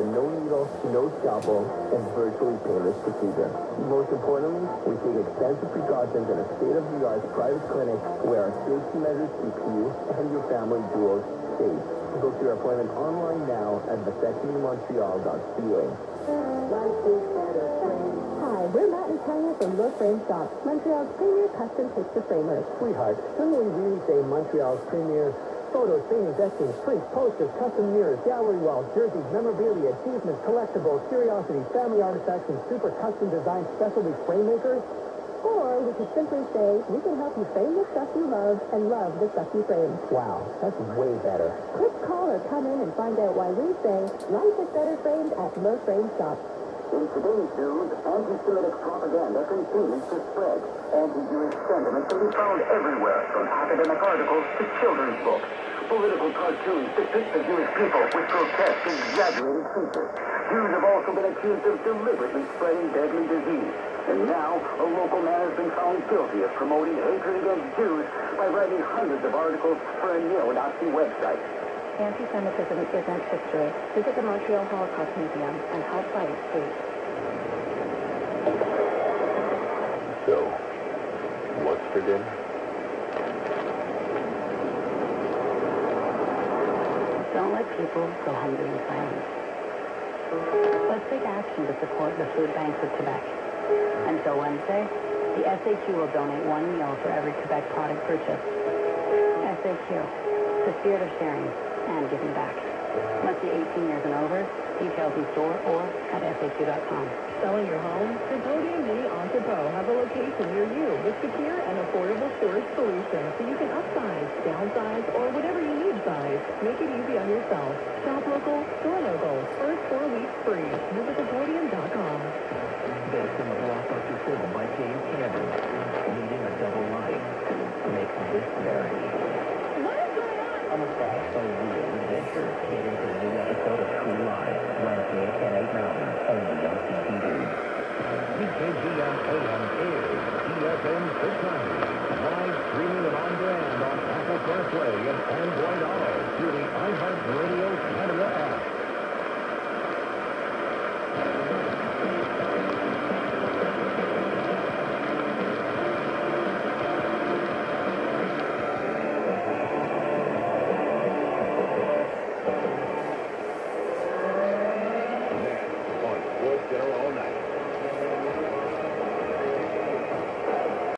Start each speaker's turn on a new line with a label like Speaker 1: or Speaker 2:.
Speaker 1: The no needle, no scalpel, and virtually painless procedure. Most importantly, we take extensive precautions in a state-of-the-art private clinic where our safety measures keep you and your family jewels safe. Book your appointment online now at vasectomymontreal.ca.
Speaker 2: Hi, we're Matt and Tanya from Le Frame Shop, Montreal's premier custom picture framers.
Speaker 1: Sweetheart, shouldn't we really say Montreal's premier photos, paintings, etchings, prints, posters, custom mirrors, gallery walls, jerseys, memorabilia, achievements, collectibles, curiosities, family artifacts, and super custom designed specialty frame makers?
Speaker 2: Or we could simply say, we can help you frame the stuff you love and love the stuff you frame.
Speaker 1: Wow, that's way better.
Speaker 2: Quick call or come in and find out why we say life is better framed at Le Frame Shop.
Speaker 3: In today's news, anti-Semitic propaganda continues to spread. Anti-Jewish sentiment can be found everywhere, from academic articles to children's books. Political cartoons depict the Jewish people with grotesque, exaggerated features. Jews have also been accused of deliberately spreading deadly disease. And now, a local man has been found guilty of promoting hatred against Jews by writing hundreds of articles for a neo-Nazi website.
Speaker 2: Anti-Semitism isn't history. Visit the Montreal Holocaust Museum and help fight hate.
Speaker 4: So, what's for dinner?
Speaker 5: Don't let people go hungry in silence. Let's take action to support the food banks of Quebec. Until Wednesday, the SAQ will donate one meal for every Quebec product purchased. SAQ, the spirit of sharing and giving back. Must be 18 years and over. Details in store or at SAQ.com.
Speaker 6: Selling your home? The Podium Mini Entrepot have a location near you with secure and affordable storage solutions so you can upsize, downsize, or whatever you need size. Make it easy on yourself. Shop local, store local. First four weeks free. Visit thepodium.com.
Speaker 1: Based on the blockbuster film by James Cameron, Leading a Double Life makes this very. I'm a fast so real adventure. Get into the new episode of True Lies, Wednesday at 10, 8 Mountain, only on CTV.
Speaker 7: CKGM AM is TSN 690. Live streaming and on demand on Apple CarPlay and Android Auto.